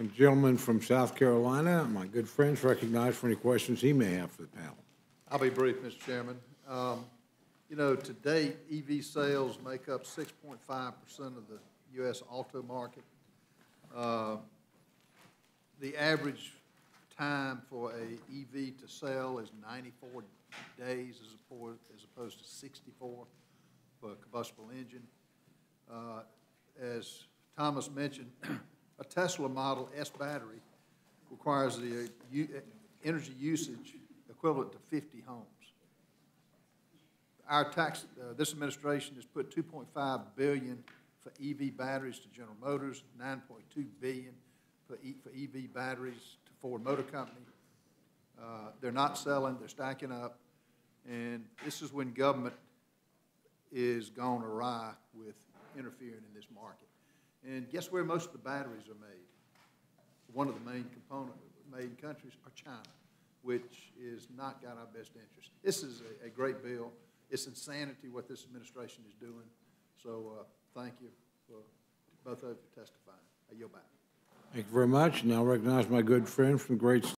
A gentleman from South Carolina, my good friends recognized for any questions he may have for the panel. I'll be brief, Mr. Chairman. Um, You know, to date, EV sales make up 6.5% of the U.S. auto market. Uh, The average time for a EV to sell is 94 days as opposed, as opposed to 64 for a combustible engine. Uh, As Thomas mentioned, Tesla Model S battery requires the uh, u- energy usage equivalent to 50 homes. Our tax, uh, this administration has put 2.5 billion for EV batteries to General Motors, 9.2 billion for E, for EV batteries to Ford Motor Company. Uh, They're not selling, they're stacking up, and this is when government is gone awry with interfering in this market. And guess where most of the batteries are made? One of the main component, main countries are China, which is not got our best interest. This is a, a great bill. It's insanity what this administration is doing. So, uh, thank you for both of you testifying. I yield back. Thank you very much. Now recognize my good friend from the great